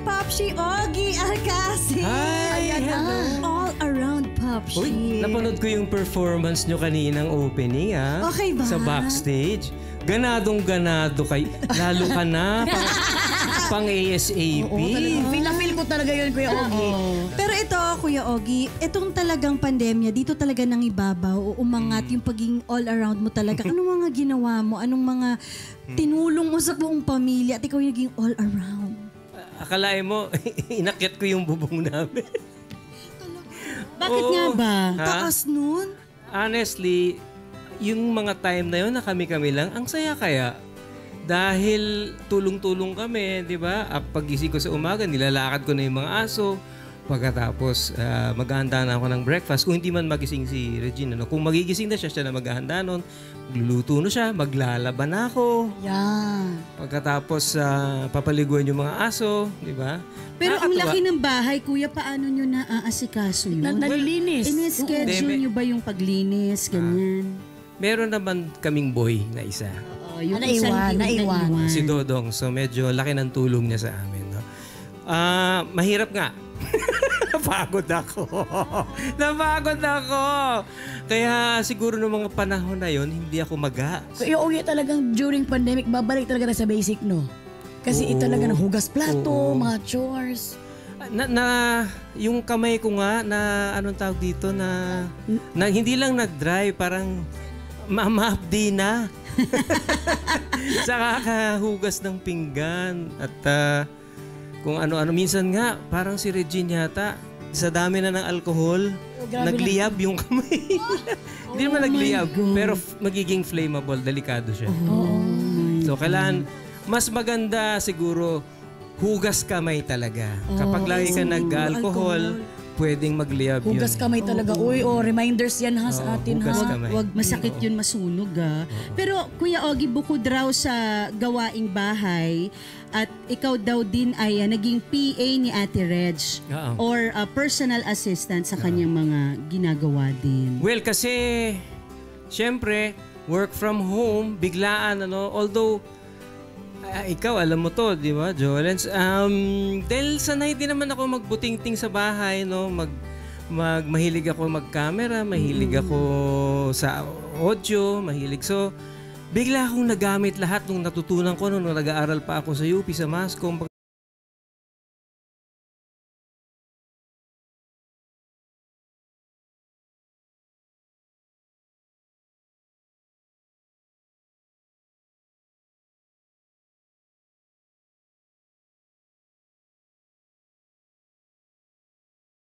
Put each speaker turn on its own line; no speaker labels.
Popshi Ogie Alcacid.
Hi! Hello!
All around Popshi.
Uy, napanood ko yung performance nyo kaninang opening, ah.
Okay ba?
Sa backstage. Ganadong ganado kay Lalo ka na. Pang, pang ASAP.
Oo, talaga. Feel na feel ko talaga yun, Kuya Ogie.
Pero ito, Kuya Ogie, itong talagang pandemya, dito talaga nang ibabaw o umangat
Hmm.
yung pagiging all around mo talaga. Anong mga ginawa mo? Anong mga
Hmm.
tinulong mo sa buong pamilya at ikaw yung naging all around?
Akalain mo, inakyat ko yung bubong namin.
Bakit
Oo.
nga ba?
Ha?
Taas nun?
Honestly, yung mga time na yun na kami-kami lang, ang saya kaya. Dahil tulong-tulong kami, di ba? At pagising ko sa umaga, nilalakad ko na yung mga aso. Pagkatapos, ah, maghahanda na ako ng breakfast. Kung hindi man magising si Regina. No? Kung magigising na siya, siya na maghahanda nun. Magluluto na siya, maglalaban na ako.
Yan.
Pagkatapos, ah, papaliguan yung mga aso, di ba?
Pero ang laki ng bahay, kuya, paano nyo naaasikaso yun?
Na, nalilinis.
Ini-schedule nyo ba yung paglinis, ganyan?
Meron naman kaming boy na isa.
Oo, yung
Ah, naiwan,
hindi
naiwan.
Si Dodong. So medyo laki ng tulong niya sa amin. No? Ah, mahirap nga. Napagod ako. Napagod ako. Kaya siguro noong mga panahon na yon hindi ako maga.
Kuya Ogie talagang during pandemic, babalik talaga na sa basic, no? Kasi
Oo.
ito talaga ng hugas plato,
Oo.
mga chores.
Na, na yung kamay ko nga na anong tawag dito na, na hindi lang nag-dry parang mamapdi na. sa kakahugas ng pinggan at ah, kung ano-ano minsan nga parang si Regine yata sa dami na ng alcohol
grabe
nagliyab yung kamay. Hindi naman nagliyab pero magiging flammable, delikado siya. So kailangan mas maganda siguro hugas kamay talaga. Kapag lagi ka nag-alcohol, pwedeng magliyab yun.
Hugas kamay talaga. Uy, oh, reminders yan ha sa
Oo,
atin
hugas
ha.
kamay.
Wag masakit yun masunog ah. Pero Kuya Ogie, bukod raw sa gawaing bahay at ikaw daw din ay ah, naging PA ni Ate Reg
Oo.
or ah, personal assistant sa kanyang mga ginagawa din.
Well, kasi syempre, work from home, biglaan ano, although ah, ikaw alam mo to, di ba, Jolens? Um, dahil sanay din naman ako magbutingting sa bahay, no, mag mag mahilig ako mag-camera, mahilig ako sa audio, mahilig so bigla akong nagamit lahat nung natutunan ko nung nag-aaral pa ako sa UP sa Mascom.